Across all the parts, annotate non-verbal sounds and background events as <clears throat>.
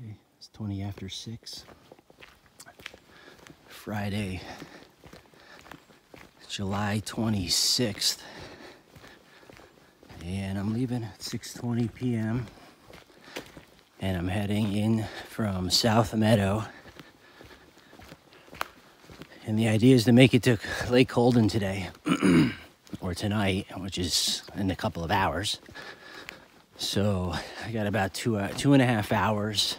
Okay, it's 20 after 6. Friday, July 26th. And I'm leaving at 6:20 p.m. And I'm heading in from South Meadow. And the idea is to make it to Lake Colden today <clears throat> or tonight, which is in a couple of hours. So I got about two uh, two and a half hours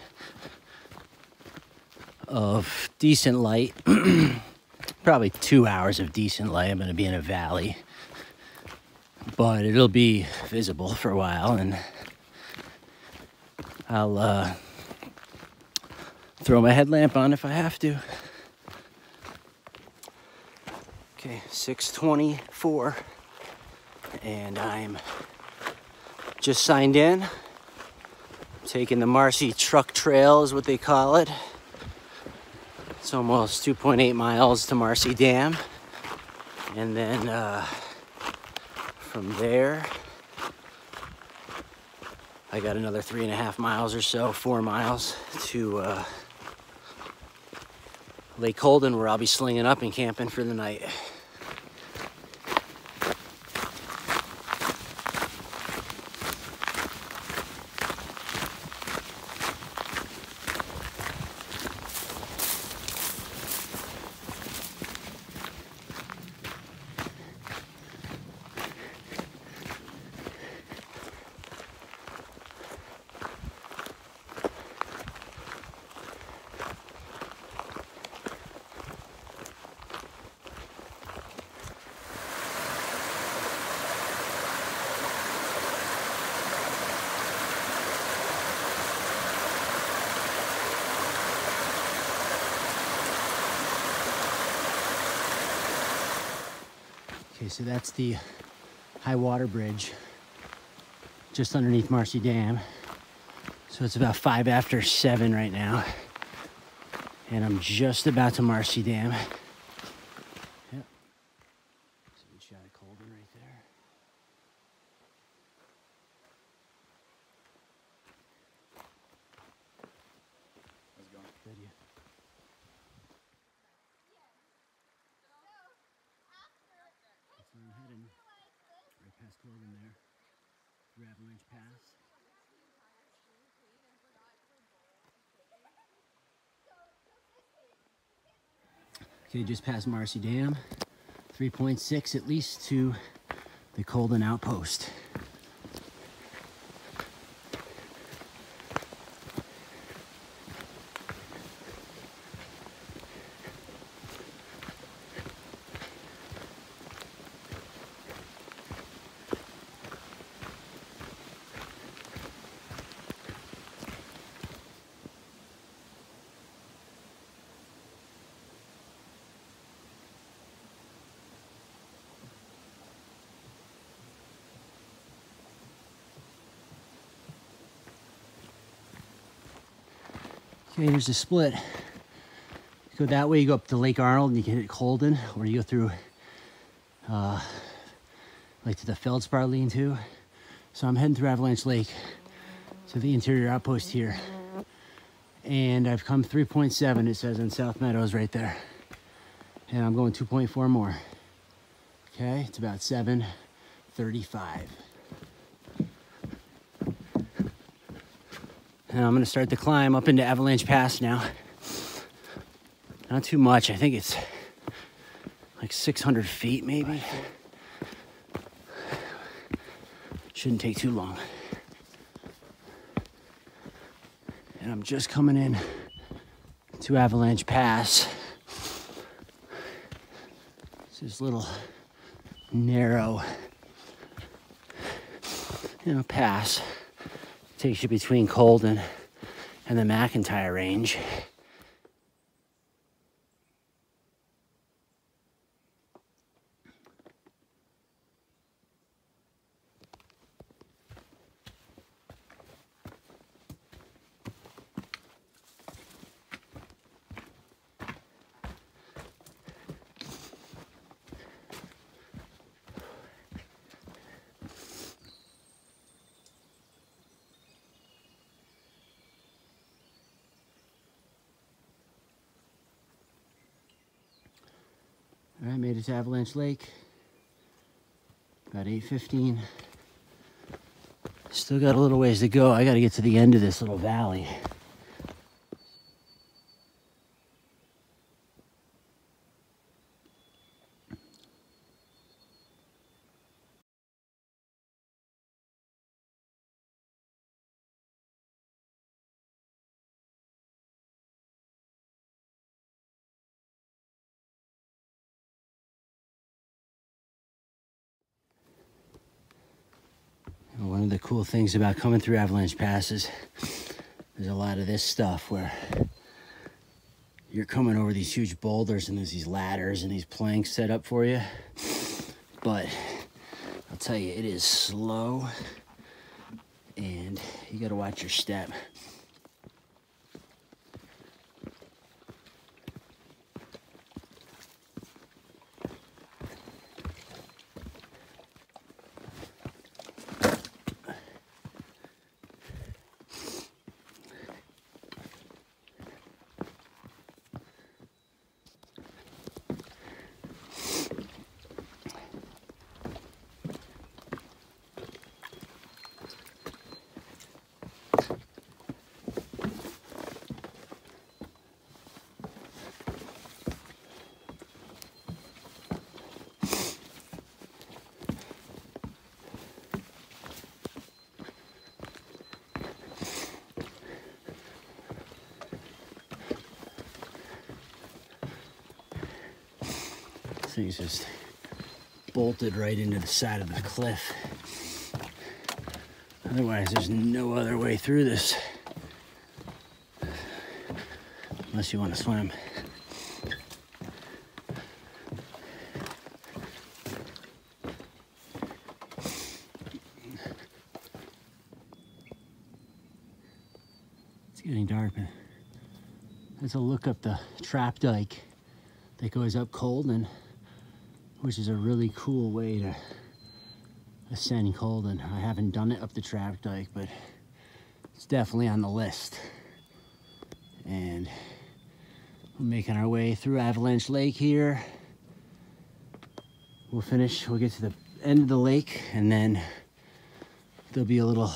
of decent light. <clears throat> Probably two hours of decent light. I'm going to be in a valley, but it'll be visible for a while, and I'll uh, throw my headlamp on if I have to. Okay, 624, and I'm just signed in. Taking the Marcy Truck Trail is what they call it. It's almost 2.8 miles to Marcy Dam. And then uh, from there, I got another three and a half miles or so, four miles to uh, Lake Colden, where I'll be slinging up and camping for the night. So that's the high water bridge just underneath Marcy Dam. So it's about five after seven right now. And I'm just about to Marcy Dam. Yep. So we shot a Colden right there. How's it going? Good, yeah. That's where I'm heading. Right past Colden there. Through Avalanche Pass. Okay, just past Marcy Dam. 3.6 at least to the Colden Outpost. Okay, here's the split. Go that way, you go up to Lake Arnold and you can hit Colden, or you go through uh, like to the Feldspar lean to. So I'm heading through Avalanche Lake to the interior outpost here. And I've come 3.7, it says in South Meadows right there. And I'm going 2.4 more. Okay, it's about 735. And I'm gonna start the climb up into Avalanche Pass now. Not too much, I think it's like 600 feet maybe. Shouldn't take too long. And I'm just coming in to Avalanche Pass. It's this little narrow, you know, pass takes you between Colden and the McIntyre Range. All right, made it to Avalanche Lake. About 8.15. Still got a little ways to go. I gotta get to the end of this little valley. One of the cool things about coming through Avalanche Passes, there's a lot of this stuff where you're coming over these huge boulders and there's these ladders and these planks set up for you. But I'll tell you, it is slow and you gotta watch your step. Thing's just bolted right into the side of the cliff. Otherwise, there's no other way through this. Unless you want to swim. It's getting dark, but let's a look up the trap dike that goes up Colden, which is a really cool way to ascend Colden. I haven't done it up the trap dike, but it's definitely on the list. And we're making our way through Avalanche Lake here. We'll finish, we'll get to the end of the lake and then there'll be a little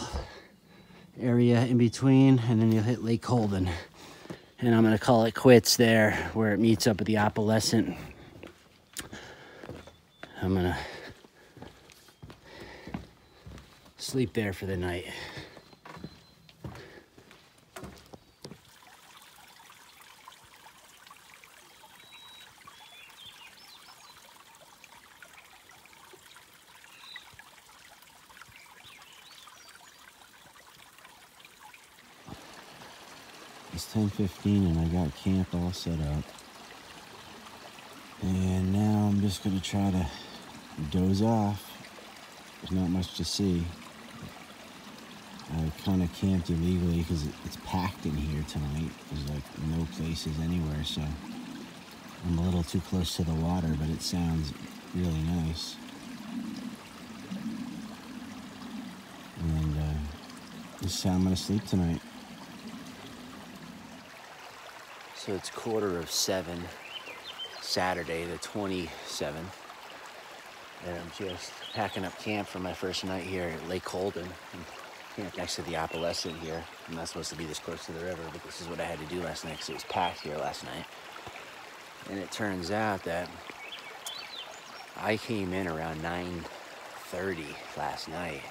area in between and then you'll hit Lake Colden and I'm gonna call it quits there where it meets up with the opalescent. I'm gonna sleep there for the night. It's 10:15 and I got camp all set up. And now I'm just gonna try to doze off. There's not much to see. I kind of camped illegally because it's packed in here tonight. There's like no places anywhere, so I'm a little too close to the water, but it sounds really nice. And uh, this is how I'm gonna sleep tonight. So it's quarter of seven, Saturday the 27th. And I'm just packing up camp for my first night here at Lake Colden. I'm next to the Opalescent here. I'm not supposed to be this close to the river, but this is what I had to do last night because it was packed here last night. And it turns out that I came in around 9.30 last night.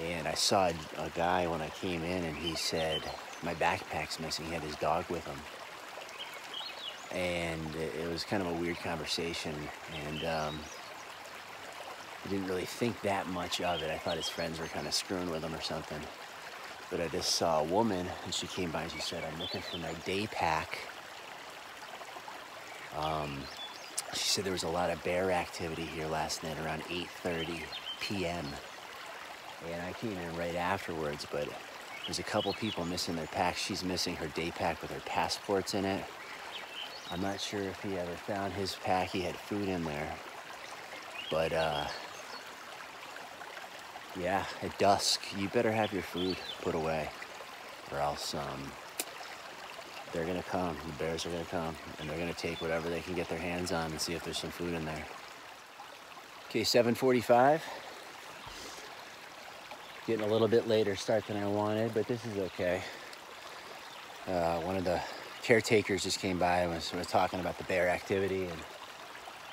And I saw a guy when I came in and he said, my backpack's missing. He had his dog with him. And it was kind of a weird conversation. And um, I didn't really think that much of it. I thought his friends were kind of screwing with him or something. But I just saw a woman and she came by and she said, I'm looking for my day pack. Um, she said there was a lot of bear activity here last night around 8.30 p.m. And I came in right afterwards, but there's a couple people missing their packs. She's missing her day pack with her passports in it. I'm not sure if he ever found his pack. He had food in there. But, uh, yeah, at dusk, you better have your food put away or else, um, they're gonna come. The bears are gonna come, and they're gonna take whatever they can get their hands on and see if there's some food in there. Okay, 7:45. Getting a little bit later start than I wanted, but this is okay. Uh, one of the caretakers just came by and was, was talking about the bear activity, and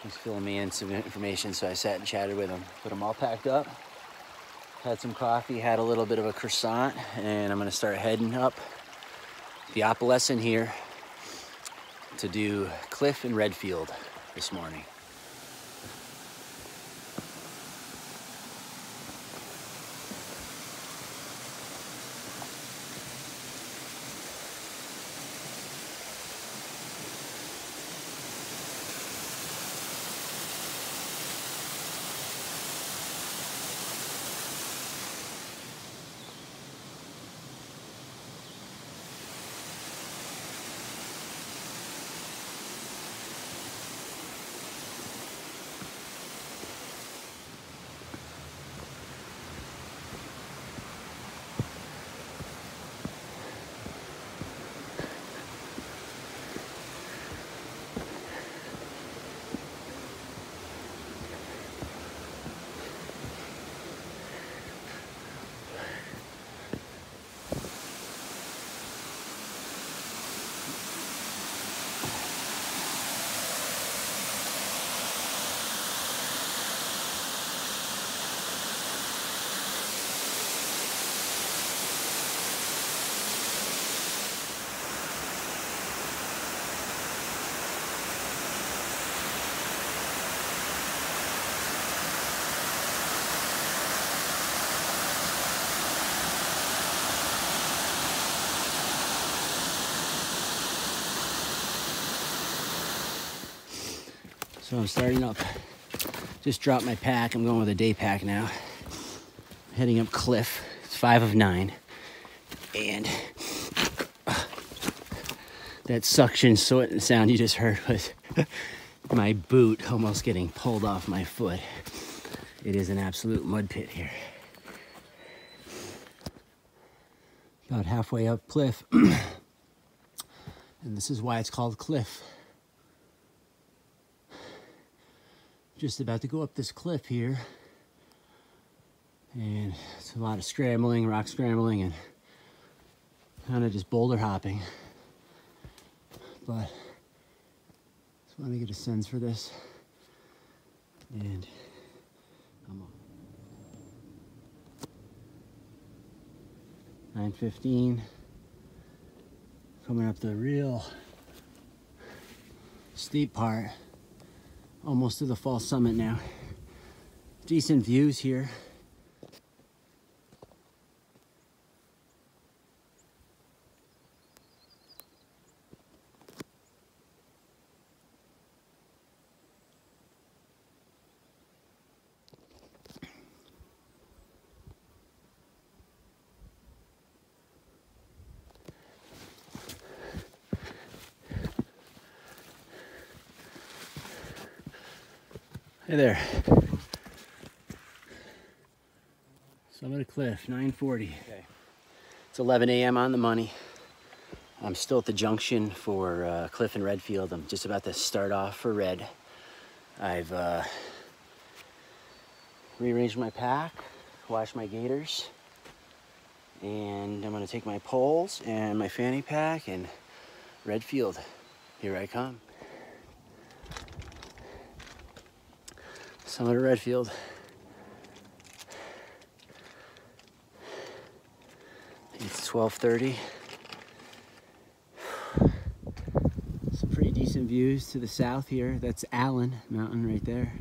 he's filling me in some information. So I sat and chatted with him. Put them all packed up. Had some coffee. Had a little bit of a croissant, and I'm gonna start heading up the Opalescent here to do Cliff and Redfield this morning. So I'm starting up. Just dropped my pack. I'm going with a day pack now. Heading up cliff. It's five of nine. And uh, that suction sort sound you just heard was <laughs> my boot almost getting pulled off my foot. It is an absolute mud pit here. About halfway up cliff. <clears throat> and this is why it's called cliff. Just about to go up this cliff here. And it's a lot of scrambling, rock scrambling, and kind of just boulder hopping. But just want to get a sense for this. And I'm on. 915 coming up the real steep part almost to the fall summit now. Decent views here. Hey there. Summit of Cliff, 940. Okay. It's 11 a.m. on the money. I'm still at the junction for uh, Cliff and Redfield. I'm just about to start off for Red. I've uh, rearranged my pack, washed my gaiters, and I'm gonna take my poles and my fanny pack and Redfield. Here I come. Summit of Redfield. It's 12:30. Some pretty decent views to the south here. That's Allen Mountain right there.